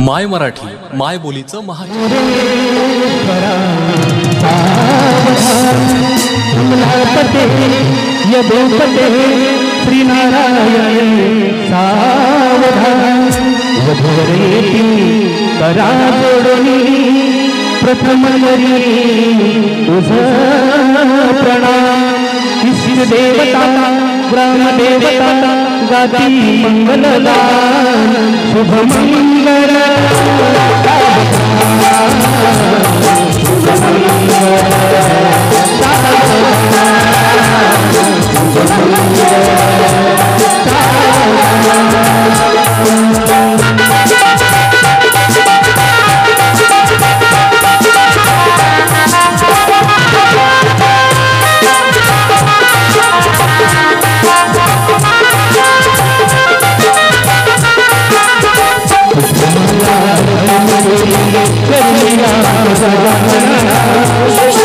माय मराठी माय बोलीचं महा पते यदोपते श्रीनारायण करा जोडणी प्रथम तुझ प्रणाम इष्ट देवता ग्राम देवता गाती मंगलदान शुभ मंगल Let me know. Let me know.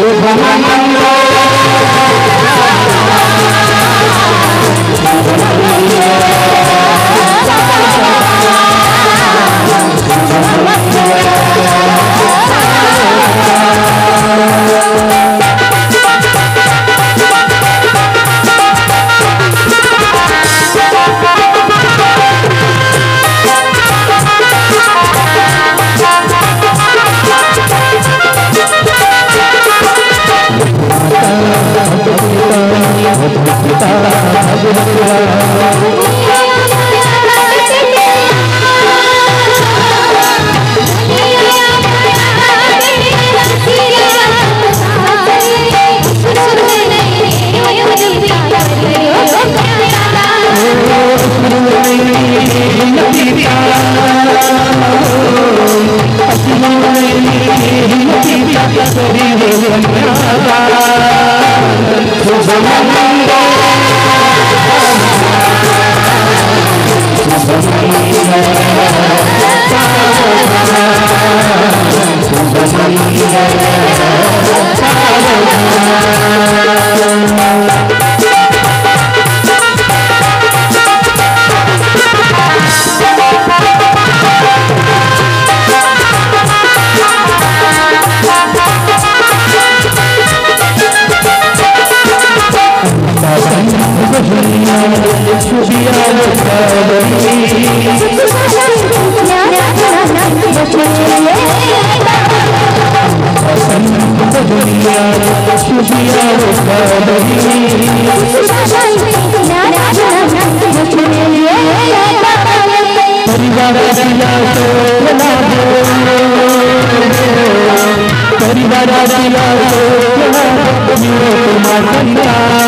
Thank you. परिवार सिया तो ना दो परिवार सिया तो ना दो तुम्हारा